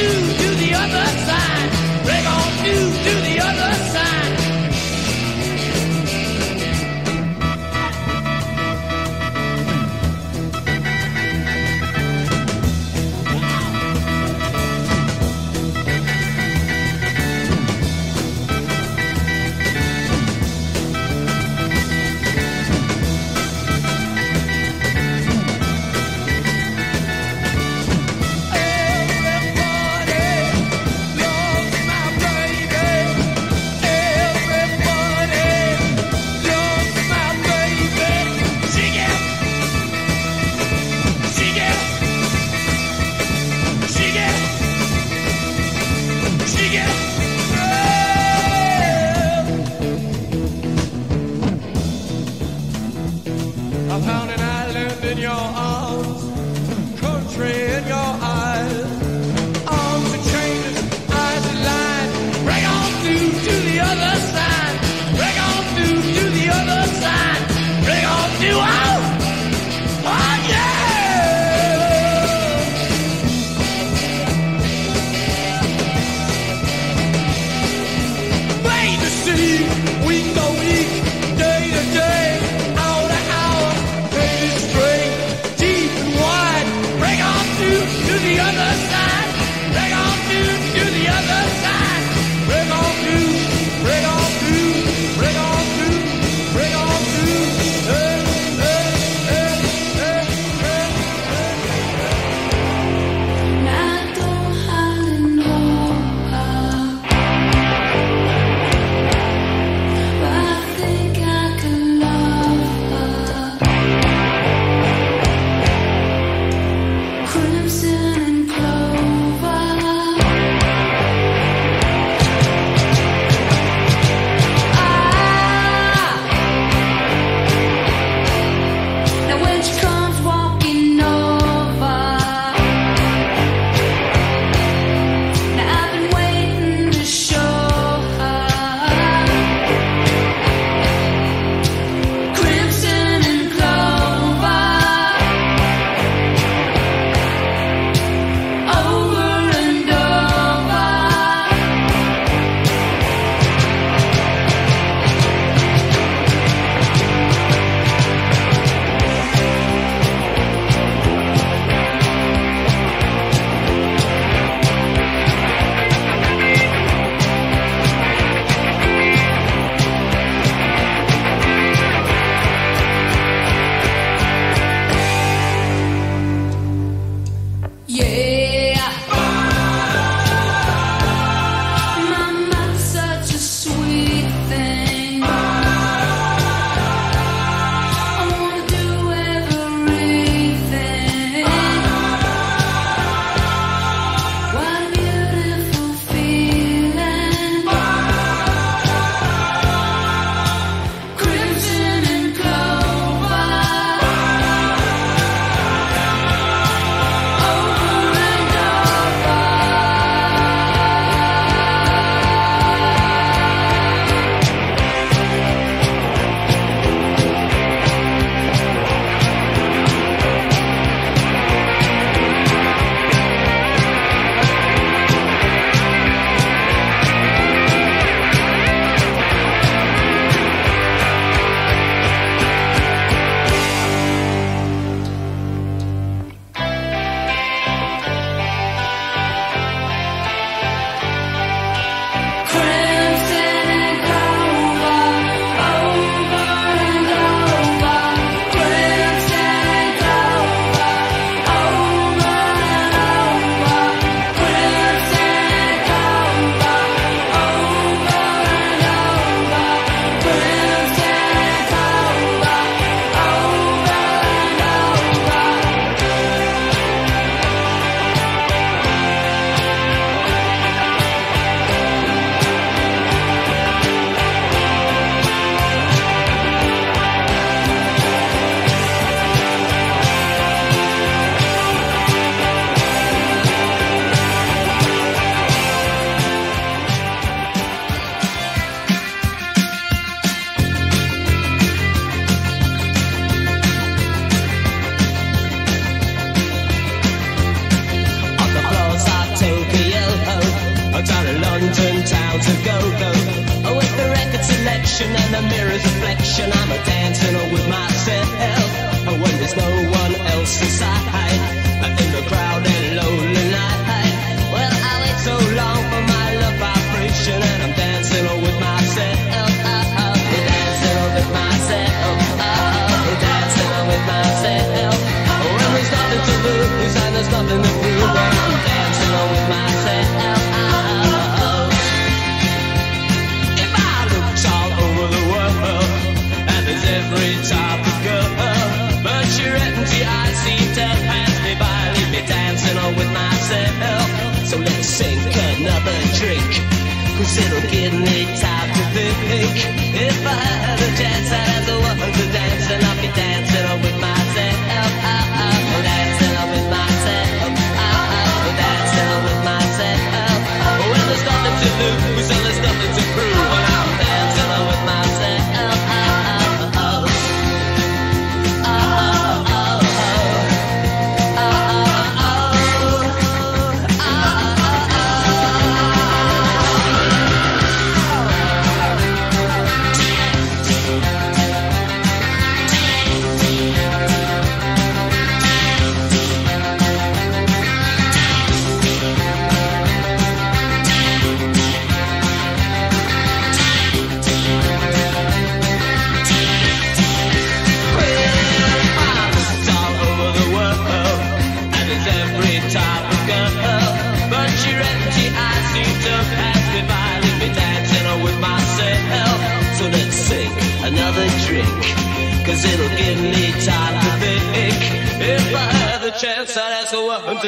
do to the other side.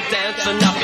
A woman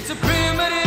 It's a primitive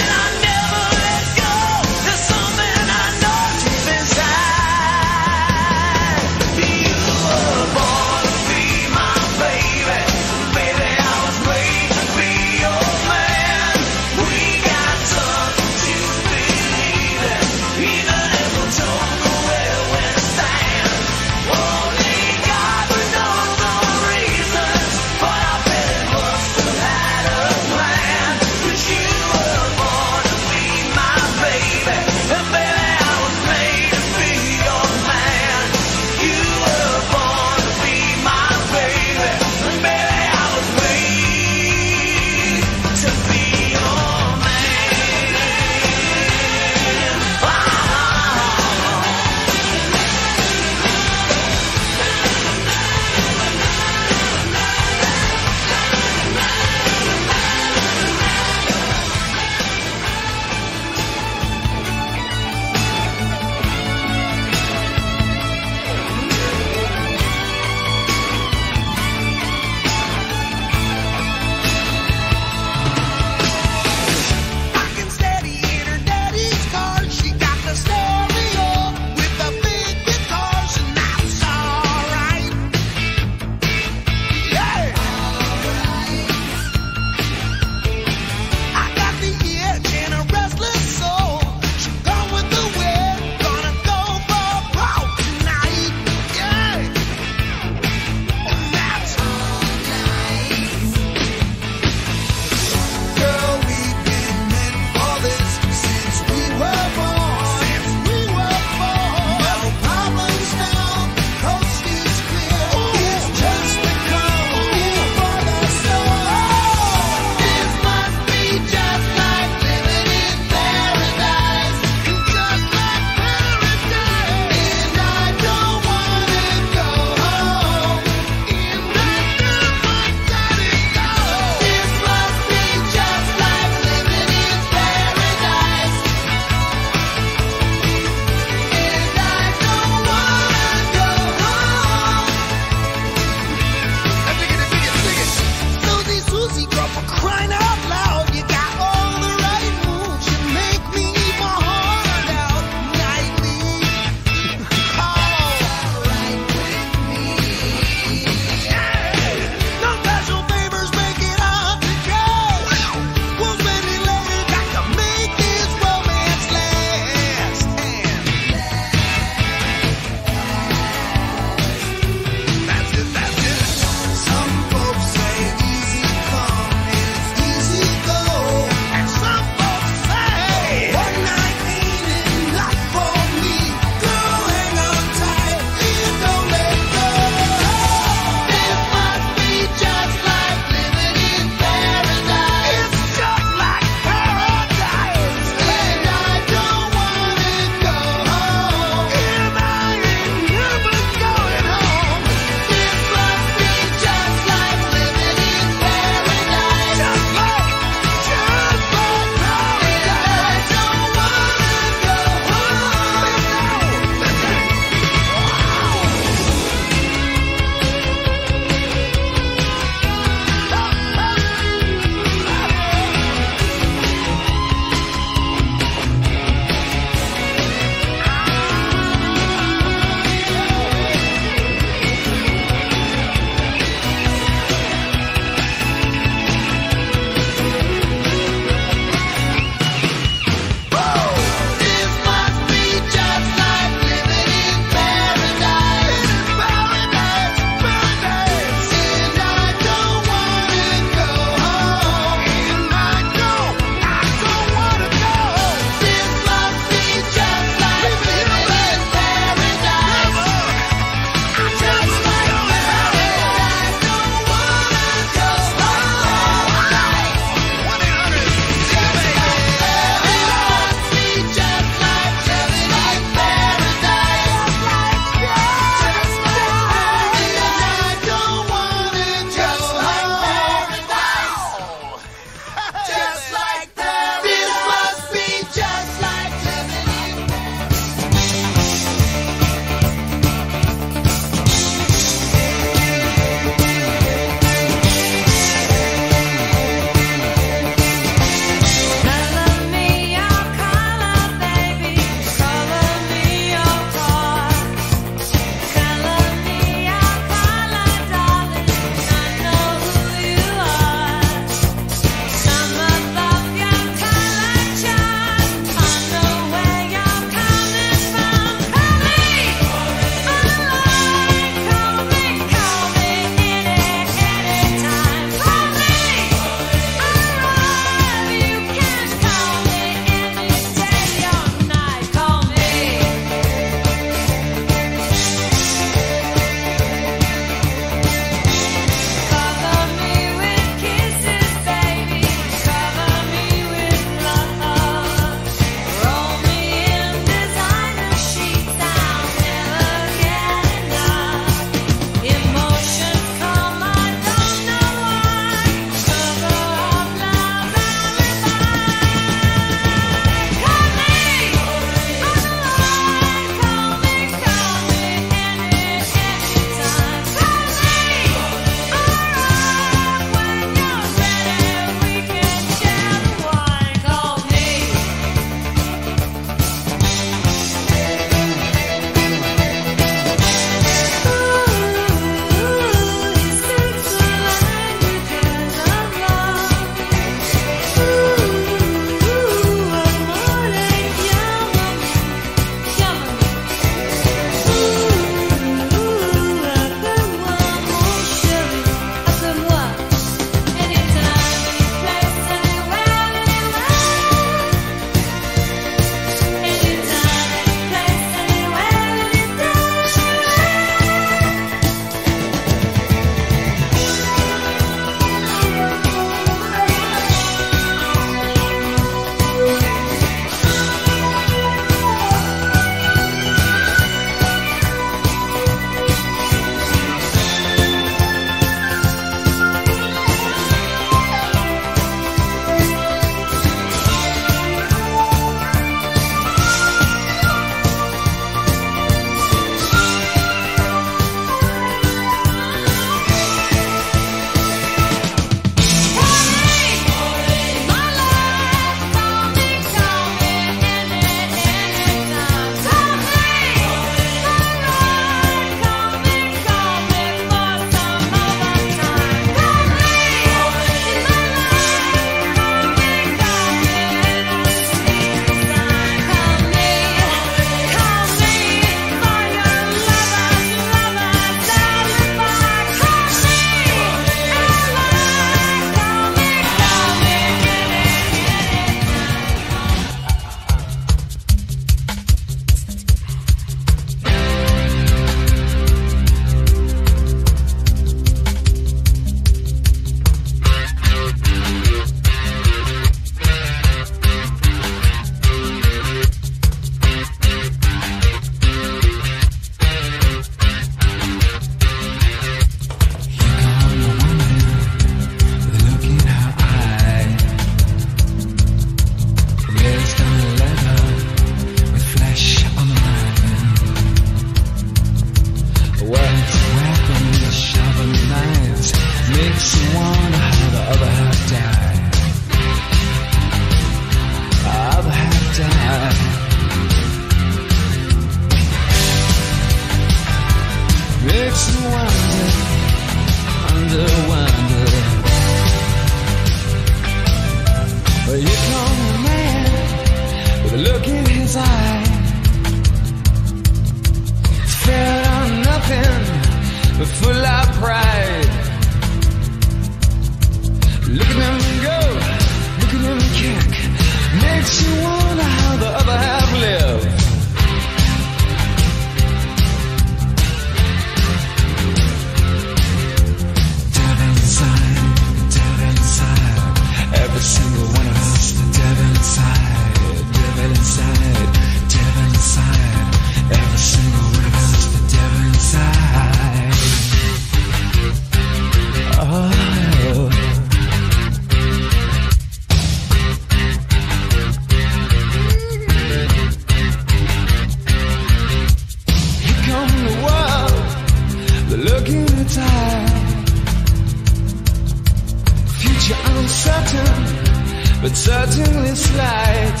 but certainly slight.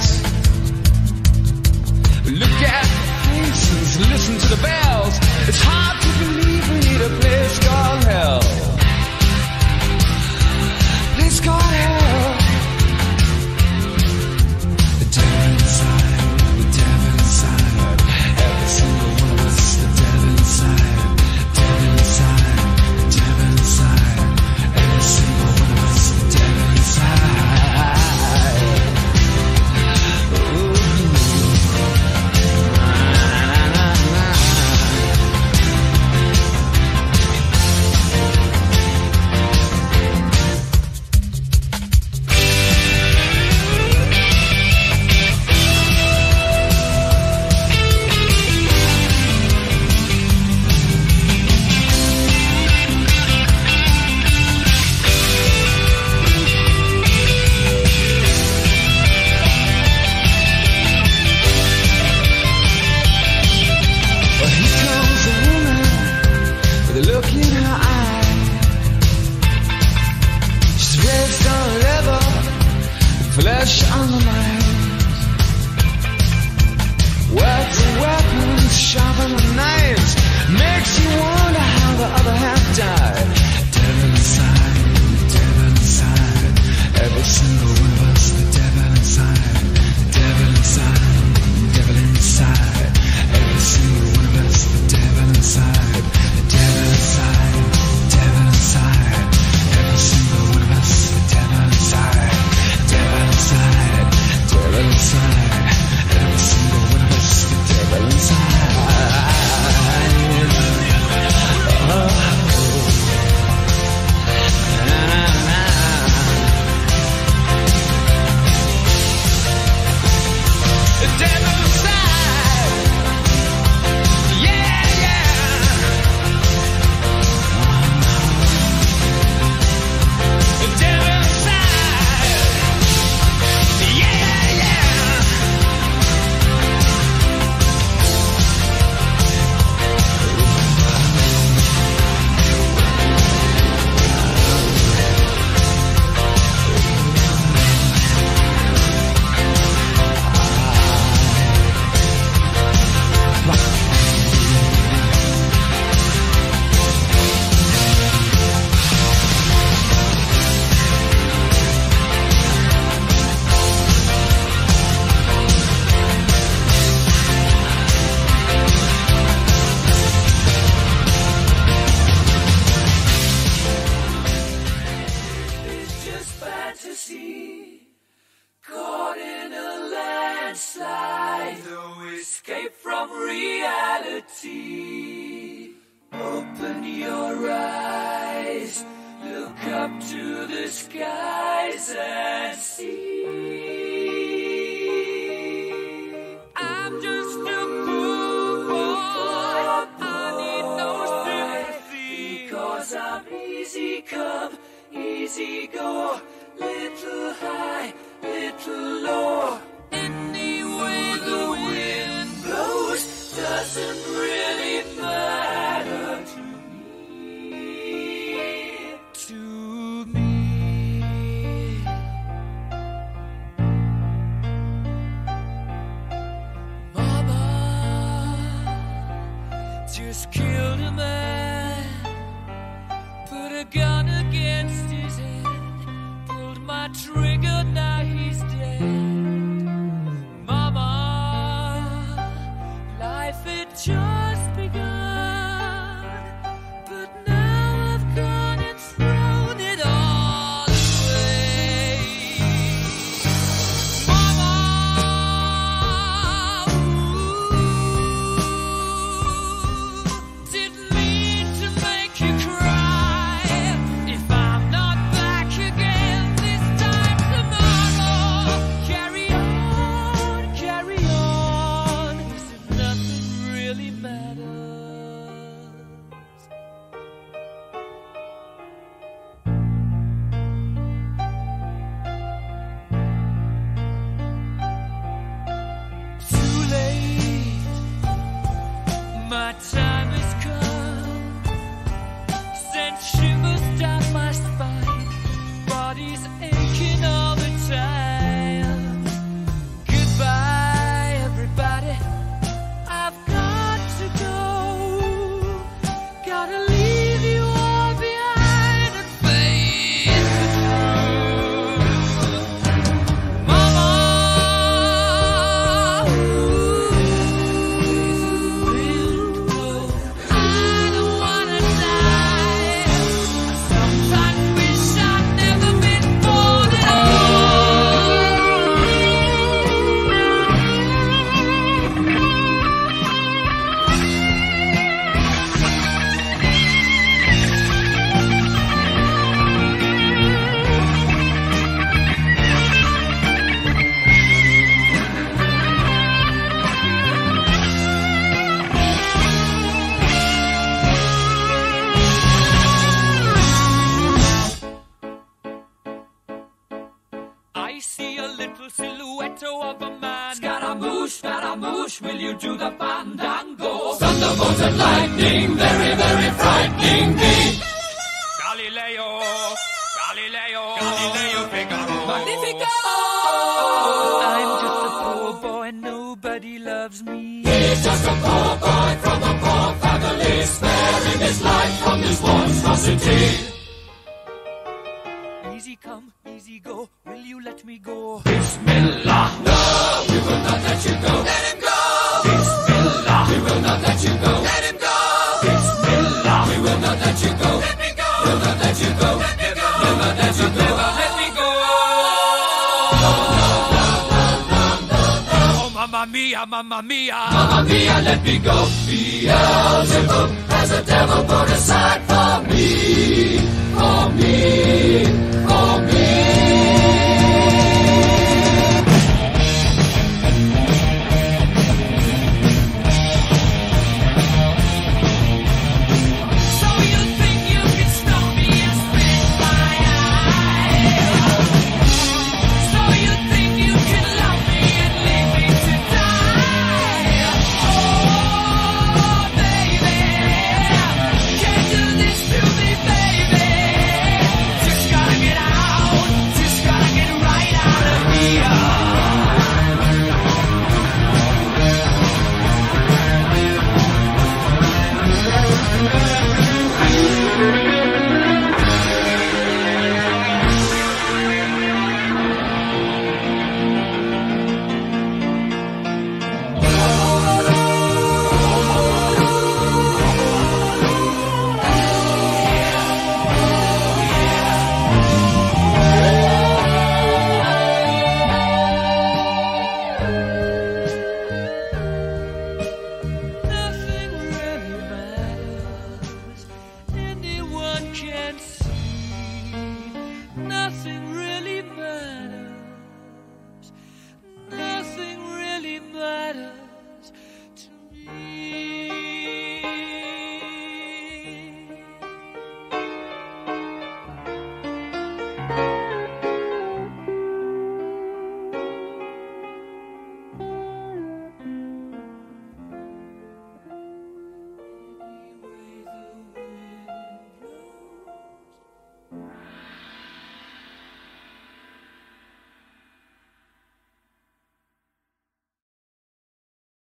Look at the faces, listen to the bells. It's hard to believe we need a place called hell. Place called hell.